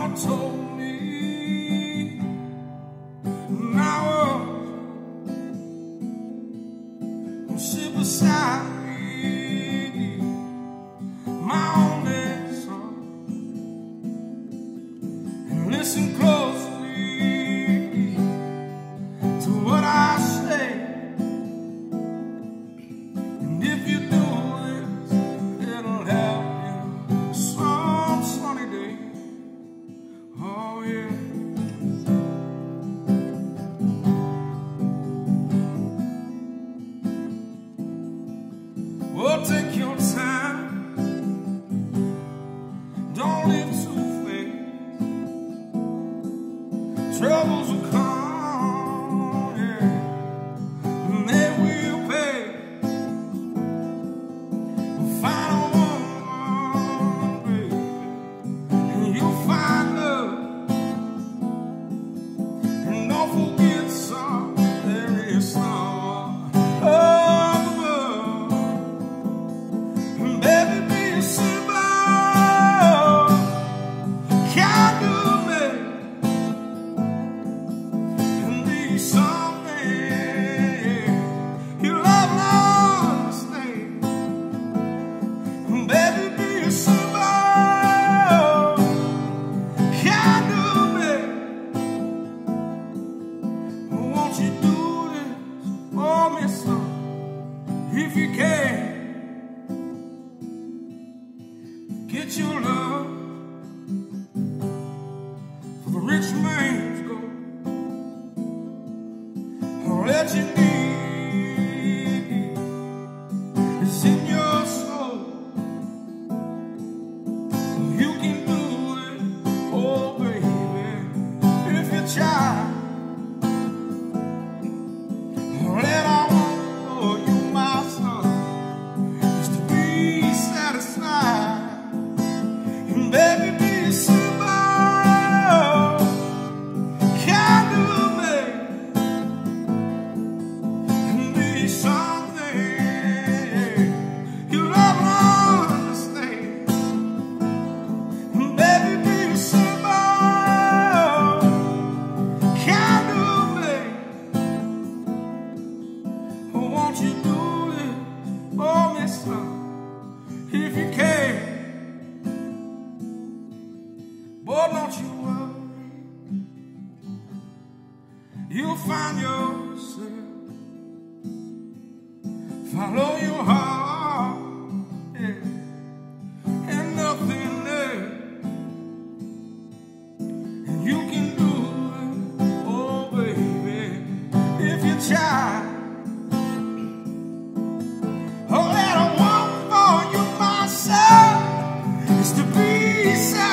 mama told me. Now she was sad if you can. Get your love for the rich man's gold. I'll let you be. if you can. Boy, don't you worry. You'll find yourself. Follow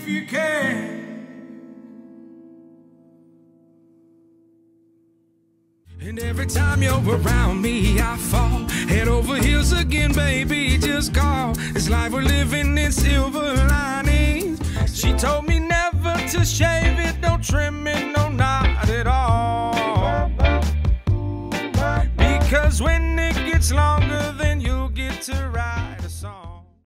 if you can. And every time you're around me, I fall head over heels again, baby. Just call. It's like we're living in silver linings. She told me never to shave it, don't trim it. No